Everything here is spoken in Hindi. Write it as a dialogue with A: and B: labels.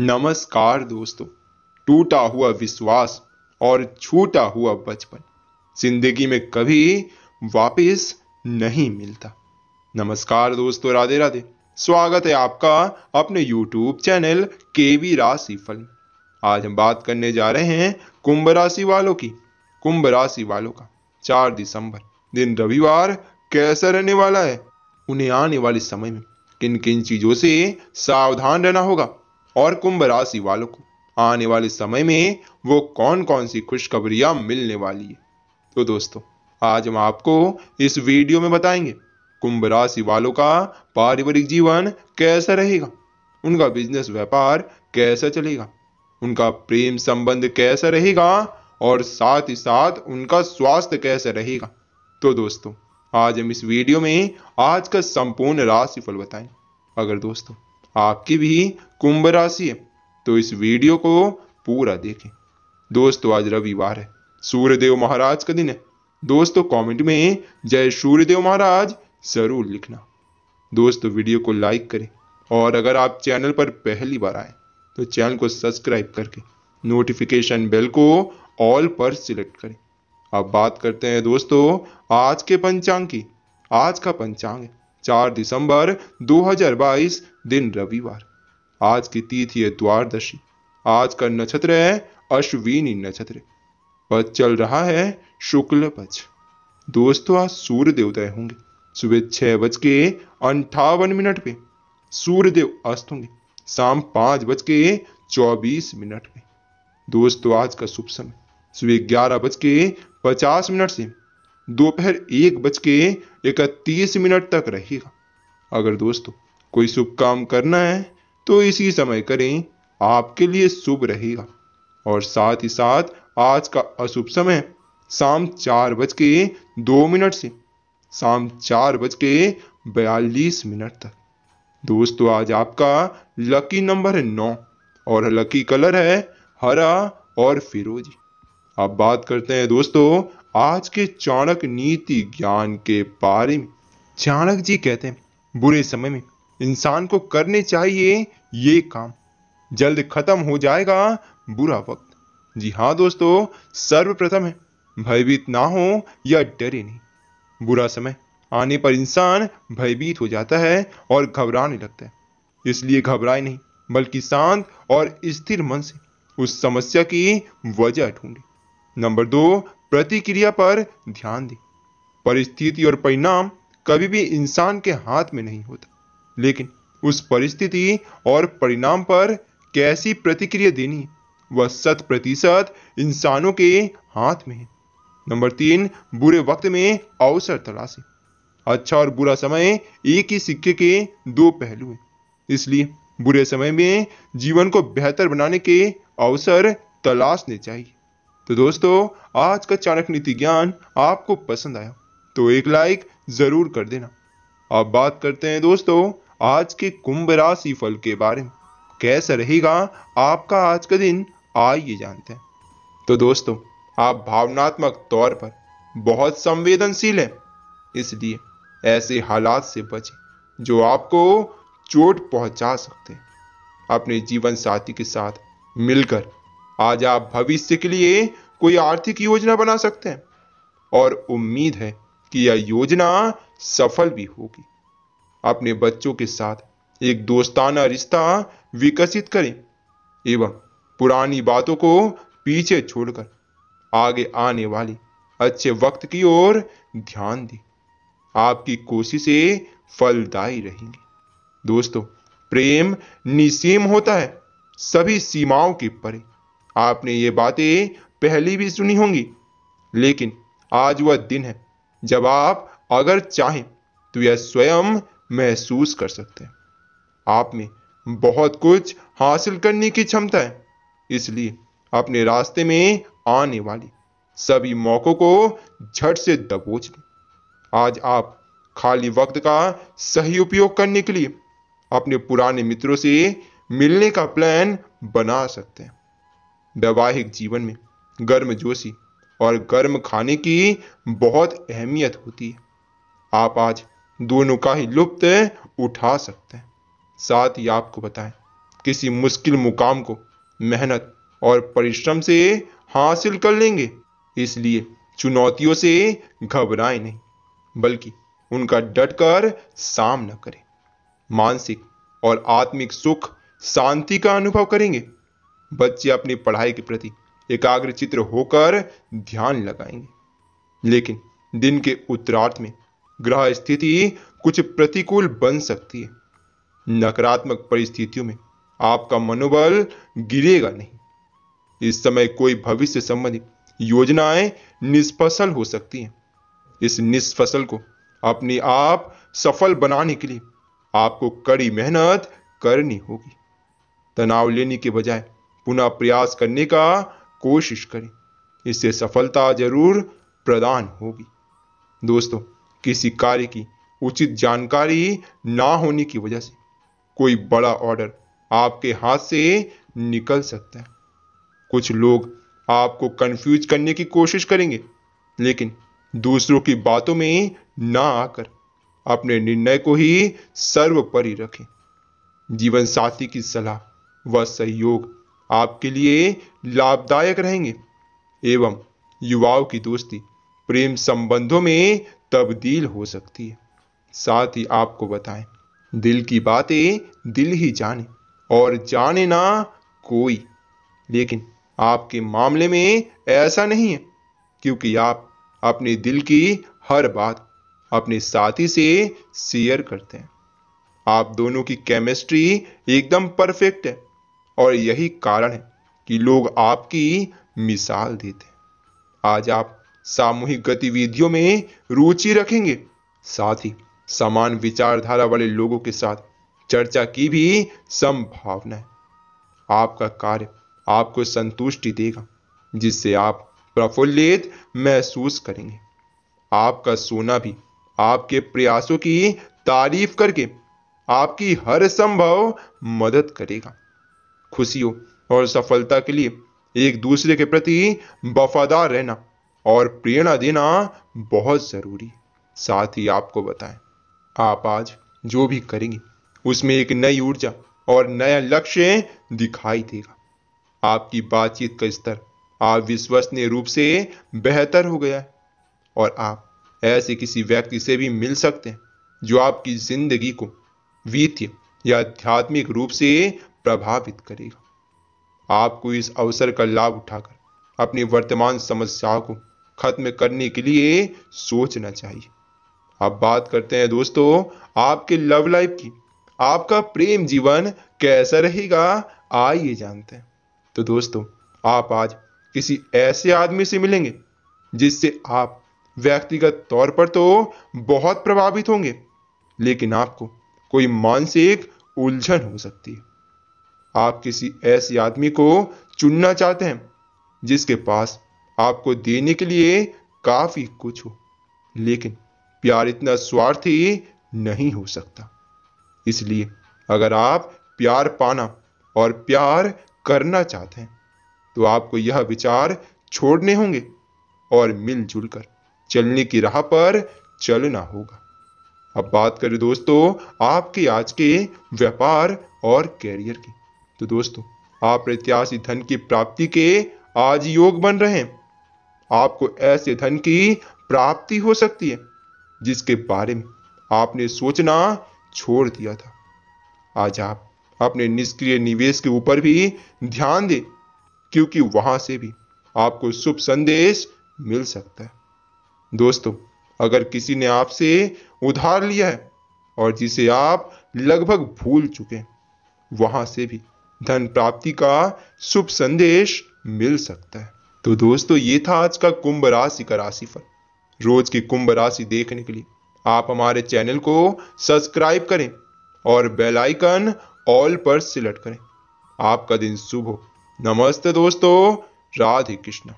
A: नमस्कार दोस्तों, टूटा हुआ विश्वास और छूटा हुआ बचपन ज़िंदगी में कभी वापस नहीं मिलता। नमस्कार दोस्तों, राधे राधे। स्वागत है आपका अपने YouTube चैनल के वी राशि फल में। आज हम बात करने जा रहे हैं कुंभ राशि वालों की। कुंभ राशि वालों का चार दिसंबर, दिन रविवार, कैसा रहने वाला है? उन्हें आने वाले समय में किन किन चीज़ों से सावधान रहना होगा? और कुंभ राशि वालों को आने वाले समय में वो कौन कौन सी खुशखबरियाँ मिलने वाली है? तो दोस्तों, आज हम आपको इस वीडियो में बताएँगे, कुंभ राशि वालों का पारिवारिक जीवन कैसा रहेगा? उनका बिज़नेस व्यापार कैसा चलेगा? उनका प्रेम संबंध कैसा रहेगा? और साथ ही साथ उनका स्वास्थ्य कैसा रहेगा? तो दोस्तों, आज हम इस वीडियो में आज का संपूर्ण राशिफल बताएँ अगर दोस्तों आपकी भी कुंभ राशि है। तो इस वीडियो को पूरा देखें। दोस्तों, आज रविवार है। सूर्यदेव महाराज का दिन है। दोस्तों कमेंट में जय सूर्यदेव महाराज ज़रूर लिखना। दोस्तों, वीडियो को लाइक करें। और अगर आप चैनल पर पहली बार आए तो चैनल को सब्सक्राइब करके नोटिफिकेशन बेल को ऑल पर सिलेक्ट करें। अब बात करते हैं दोस्तों, आज के पंचांग की। आज का पंचांग है। चार दिसंबर 2022 दिन रविवार। आज की तिथि है द्वारदशी आज का नक्षत्र है अश्विनी नक्षत्र। पद चल रहा है शुक्ल पक्ष। दोस्तों, आज सूर्य देवता होंगे। सुबह छह बज के अंठावन मिनट पे सूर्यदेव अस्त होंगे। शाम पाँच बज के चौबीस मिनट पे। दोस्तों, आज का शुभ समय। सुबह ग्यारह बज के पचास मिनट से दोपहर एक बज के इकतीस मिनट तक रहेगा। अगर दोस्तों, कोई शुभ काम करना है तो इसी समय करें, आपके लिए शुभ रहेगा। और साथ ही साथ, आज का अशुभ समय, शाम चार बज के दो मिनट से, शाम चार बज के बयालीस मिनट तक। दोस्तों, आज आपका लकी नंबर है नौ, और लकी कलर है हरा और फिरोजी। अब बात करते हैं दोस्तों आज के चाणक नीति ज्ञान के बारे में चाणक्य जी कहते हैं, बुरे समय में इंसान को करने चाहिए ये काम। जल्द खत्म हो जाएगा बुरा वक्त। जी हाँ दोस्तों, सर्वप्रथम है, भयभीत ना हो या डरे नहीं। बुरा समय आने पर इंसान भयभीत हो जाता है और घबराने लगता है। इसलिए घबराए नहीं, बल्कि शांत और स्थिर मन से उस समस्या की वजह ढूंढे। नंबर दो प्रतिक्रिया पर ध्यान दें। परिस्थिति और परिणाम कभी भी इंसान के हाथ में नहीं होता। लेकिन उस परिस्थिति और परिणाम पर कैसी प्रतिक्रिया देनी वह शत प्रतिशत इंसानों के हाथ में है। नंबर तीन, बुरे वक्त में अवसर तलाशें। अच्छा और बुरा समय एक ही सिक्के के दो पहलू हैं। इसलिए बुरे समय में जीवन को बेहतर बनाने के अवसर तलाशने चाहिए। तो दोस्तों, आज का चाणक्य नीति ज्ञान आपको पसंद आया तो एक लाइक ज़रूर कर देना। अब बात करते हैं दोस्तों, आज के कुंभ राशि फल के बारे में। कैसा रहेगा आपका आज का दिन, आइए जानते हैं। तो दोस्तों, आप भावनात्मक तौर पर बहुत संवेदनशील हैं, इसलिए ऐसे हालात से बचें, जो आपको चोट पहुँचा सकते हैं। अपने जीवन साथी के साथ मिलकर आज आप भविष्य के लिए कोई आर्थिक योजना बना सकते हैं। और उम्मीद है कि यह योजना सफल भी होगी। अपने बच्चों के साथ एक दोस्ताना रिश्ता विकसित करें, एवं पुरानी बातों को पीछे छोड़कर आगे आने वाली अच्छे वक्त की ओर ध्यान दें। आपकी कोशिशें फलदायी रहेंगी। दोस्तों, प्रेम निसीम होता है। सभी सीमाओं के परे आपने ये बातें पहले भी सुनी होंगी। लेकिन आज वह दिन है, जब आप अगर चाहें तो यह स्वयं महसूस कर सकते हैं। आप में बहुत कुछ हासिल करने की क्षमता है, इसलिए अपने रास्ते में आने वाली सभी मौकों को झट से दबोच लें। आज आप खाली वक्त का सही उपयोग करने के लिए अपने पुराने मित्रों से मिलने का प्लान बना सकते हैं। वैवाहिक जीवन में गर्म जोशी और गर्म खाने की बहुत अहमियत होती है। आप आज दोनों का ही लुप्त उठा सकते हैं। साथ ही आपको बताएँ, किसी मुश्किल मुकाम को मेहनत और परिश्रम से हासिल कर लेंगे, इसलिए चुनौतियों से घबराएँ नहीं, बल्कि उनका डटकर सामना करें। मानसिक और आत्मिक सुख शांति का अनुभव करेंगे। बच्चे अपनी पढ़ाई के प्रति एकाग्र चित्र होकर ध्यान लगाएँगे। लेकिन दिन के उत्तरार्थ में ग्रह स्थिति कुछ प्रतिकूल बन सकती है। नकारात्मक परिस्थितियों में आपका मनोबल गिरेगा नहीं। इस समय कोई भविष्य संबंधित योजनाएँ निष्फसल हो सकती हैं। इस निष्फसल को अपने आप सफल बनाने के लिए आपको कड़ी मेहनत करनी होगी। तनाव लेने के बजाय पुनः प्रयास करने का कोशिश करें। इससे सफलता ज़रूर प्रदान होगी। दोस्तों, किसी कार्य की उचित जानकारी ना होने की वजह से कोई बड़ा ऑर्डर आपके हाथ से निकल सकता है। कुछ लोग आपको कंफ्यूज करने की कोशिश करेंगे, लेकिन दूसरों की बातों में ना आकर अपने निर्णय को ही सर्वोपरि रखें। जीवन साथी की सलाह व सहयोग आपके लिए लाभदायक रहेंगे। एवं युवाओं की दोस्ती प्रेम संबंधों में तब्दील हो सकती है। साथ ही आपको बताएँ, दिल की बातें दिल ही जाने और जाने ना कोई। लेकिन आपके मामले में ऐसा नहीं है, क्योंकि आप अपने दिल की हर बात अपने साथी से शेयर करते हैं। आप दोनों की केमिस्ट्री एकदम परफेक्ट है। और यही कारण है कि लोग आपकी मिसाल देते आज आप सामूहिक गतिविधियों में रुचि रखेंगे। साथ ही समान विचारधारा वाले लोगों के साथ चर्चा की भी संभावना है। आपका कार्य आपको संतुष्टि देगा, जिससे आप प्रफुल्लित महसूस करेंगे। आपका सोना भी आपके प्रयासों की तारीफ़ करके आपकी हर संभव मदद करेगा। खुशियों और सफलता के लिए एक दूसरे के प्रति वफादार रहना और प्रेरणा देना बहुत ज़रूरी साथ ही आपको बताएँ, आप आज जो भी करेंगे, उसमें एक नई ऊर्जा और नया लक्ष्य दिखाई देगा। आपकी बातचीत का स्तर आप विश्वसनीय रूप से बेहतर हो गया है और आप ऐसे किसी व्यक्ति से भी मिल सकते हैं, जो आपकी ज़िंदगी को वित्तीय या आध्यात्मिक रूप से प्रभावित करेगा। आपको इस अवसर का लाभ उठाकर अपनी वर्तमान समस्याओं को खत्म करने के लिए सोचना चाहिए। अब बात करते हैं दोस्तों, आपके लव लाइफ की। आपका प्रेम जीवन कैसा रहेगा, आइए जानते हैं। तो दोस्तों, आप आज किसी ऐसे आदमी से मिलेंगे जिससे आप व्यक्तिगत तौर पर तो बहुत प्रभावित होंगे, लेकिन आपको कोई मानसिक उलझन हो सकती है। आप किसी ऐसे आदमी को चुनना चाहते हैं, जिसके पास आपको देने के लिए काफ़ी कुछ हो, लेकिन प्यार इतना स्वार्थी नहीं हो सकता। इसलिए अगर आप प्यार पाना और प्यार करना चाहते हैं तो आपको यह विचार छोड़ने होंगे और मिलजुल कर चलने की राह पर चलना होगा। अब बात करें दोस्तों, आपके आज के व्यापार और कैरियर की। तो दोस्तों, आप प्रत्याशी धन की प्राप्ति के आज योग बन रहे हैं। आपको ऐसे धन की प्राप्ति हो सकती है, जिसके बारे में आपने सोचना छोड़ दिया था। आज आप अपने निष्क्रिय निवेश के ऊपर भी ध्यान दें, क्योंकि वहाँ से भी आपको शुभ संदेश मिल सकता है। दोस्तों, अगर किसी ने आपसे उधार लिया है और जिसे आप लगभग भूल चुके हैं, वहाँ से भी धन प्राप्ति का शुभ संदेश मिल सकता है। तो दोस्तों, ये था आज का कुंभ राशि का राशिफल। रोज की कुंभ राशि देखने के लिए आप हमारे चैनल को सब्सक्राइब करें और बेल आइकन ऑल पर सिलेक्ट करें। आपका दिन शुभ हो। नमस्ते दोस्तों, राधे कृष्ण।